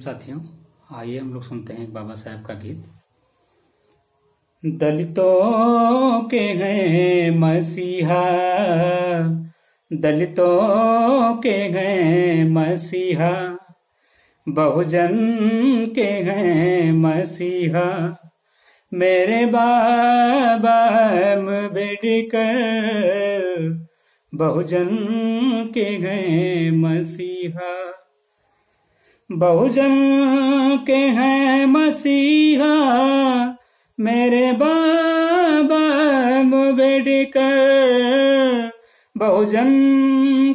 साथियों, आइए हम लोग सुनते हैं बाबा साहब का गीत। दलितों के हैं मसीहा, दलितों के हैं मसीहा, बहुजन के हैं मसीहा। मेरे बाबा बेडिकर बहुजन के हैं मसीहा। बहुजन के हैं मसीहा, मेरे बाबा मुबेडकर बहुजन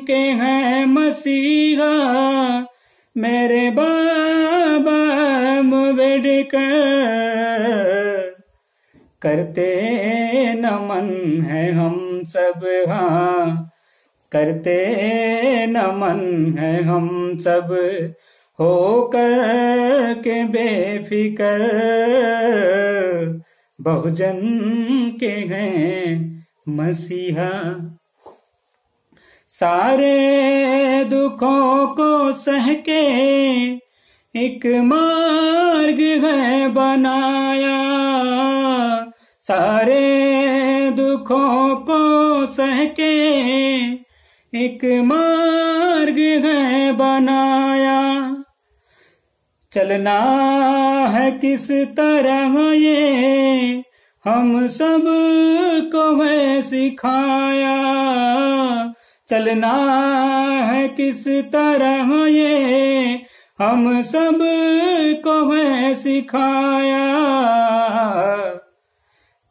के हैं मसीहा, मेरे बाबा मुबेडकर करते नमन है हम सब हाँ। करते नमन है हम सब होकर के बेफिकर बहुजन के हैं मसीहा। सारे दुखों को सह के एक मार्ग है बनाया। सारे दुखों को सह के एक मार्ग है बनाया। चलना है किस तरह ये? हम सबको है सिखाया। चलना है किस तरह ये? हम सबको है सिखाया।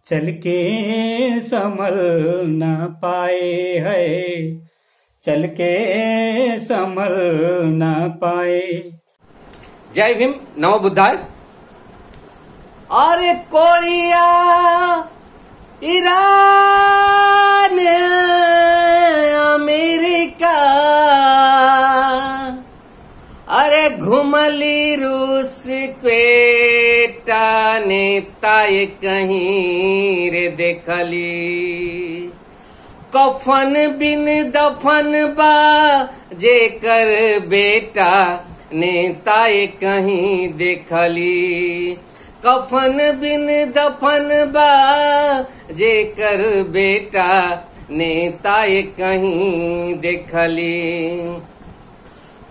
चल के संभल न पाए है। चल के संभल न पाए। जय भीम, नमो बुद्धाय। अरे कोरिया ईरान, अमेरिका। अरे घुमली रूस क्वेटा नेताए कहीं रे देखली। कफन बिन दफन बा, जेकर बेटा नेताए कहीं देखली कफन बिन दफन बा जेकर बेटा नेताए कहीं देखली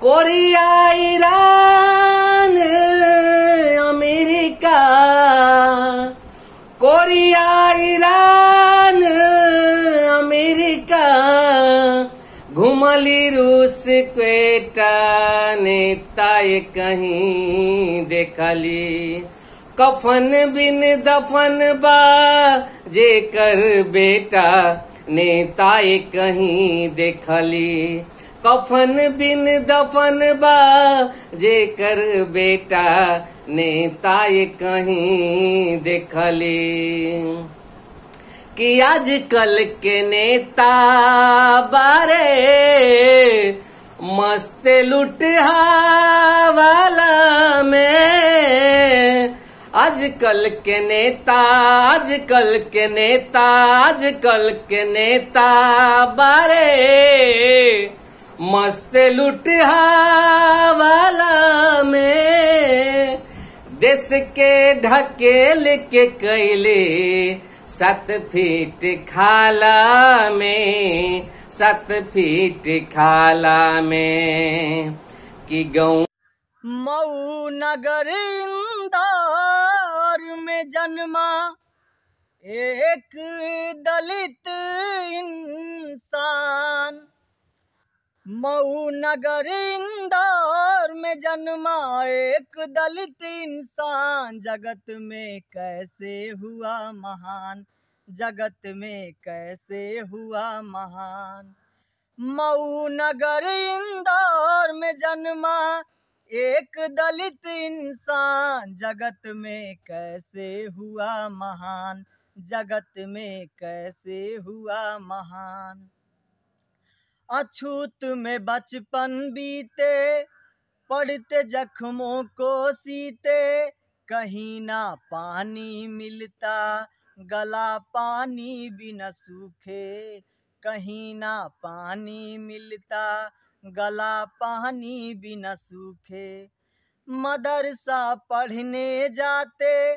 Korea, Iran, America, Korea, Iran, America रूस क्वेटा नेताए कहीं देखली। कफन बिन दफन बा जेकर बेटा नेताए कहीं देखली। कफन बिन दफन बा जेकर बेटा नेताए कहीं देखली। कि आजकल के नेता बारे। मस्त लुटहावाला में। आजकल के नेता, आजकल के नेता, आजकल के नेता बारे। मस्त लुटहावाला में। देश के ढकेल के कैले सत फीट खाला में, सत फीट खाला में कि गौ मऊ नगर इंदौर में जन्मा एक दलित इंसान। मऊ नगर इंदौर में जन्मा एक दलित इंसान। जगत में कैसे हुआ महान? जगत में कैसे हुआ महान? मऊ नगर इंदौर में जन्मा एक दलित इंसान। जगत में कैसे हुआ महान? जगत में कैसे हुआ महान? अछूत में बचपन बीते पड़ते जख्मों को सीते, कहीं ना पानी मिलता, गला पानी भी न सूखे, कहीं ना पानी मिलता, गला पानी भी न सूखे। मदरसा पढ़ने जाते,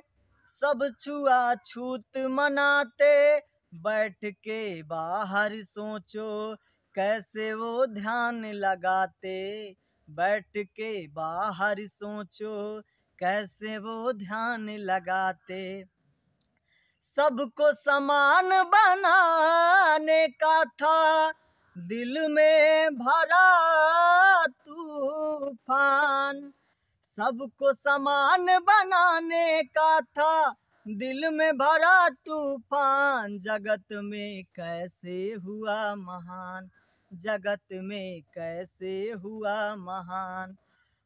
सब छुआ छूत मनाते, बैठ के बाहर सोचो, कैसे वो ध्यान लगाते। बैठ के बाहर सोचो, कैसे वो ध्यान लगाते? सबको समान बनाने का था, दिल में भरा तूफ़ान। सबको समान बनाने का था, दिल में भरा तूफ़ान। जगत में कैसे हुआ महान? जगत में कैसे हुआ महान?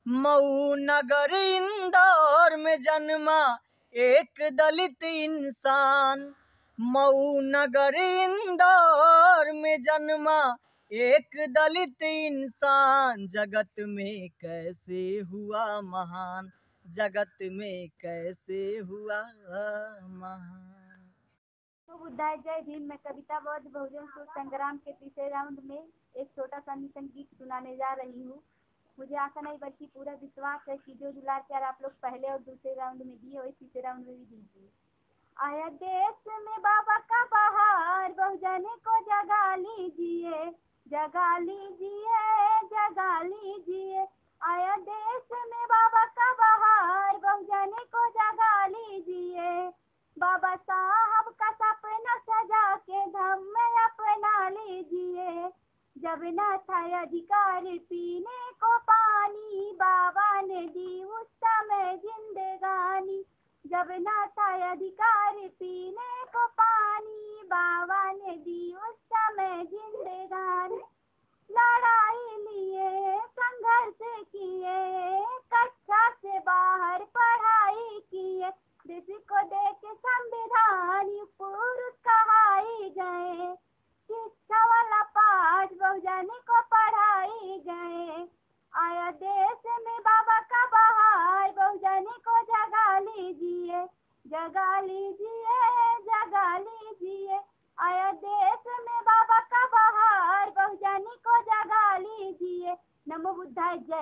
मऊ नगर इंदौर में जन्मा एक दलित इंसान। मऊ नगर इंदौर में जन्मा एक दलित इंसान। जगत में कैसे हुआ महान? जगत में कैसे हुआ महान? बुद्धाय जय भीम, मैं कविता बौद्ध बहुजन संग्राम के तीसरे राउंड में एक छोटा सा निशन गीत सुनाने जा रही हूँ। मुझे आशा नहीं, बल्कि पूरा विश्वास है कि जो दुलार प्यार आप लोग पहले और दूसरे राउंड में दिए वही तीसरे राउंड में भी दीजिए। आया देश में बाबा का बहार, बहुजन को जगा लीजिए जगा लीजिए जगा लीजिए। आया देश में बाबा का बहार, बहुजन को जगा लीजिए। जब न था अधिकार पीने को पानी, बाबा ने दी उस समय जिंदगानी। जब न था अधिकार पीने को पानी, बाबा ने दी उस समय जिंदगानी। लड़ाई लिए, संघर्ष किए कक्षा से बाहर पढ़ाई जगा लीजिए जगा लीजिए। आया देश में बाबा का बहार, बहुजानी को जगा लीजिए। नमो बुद्धाय, जय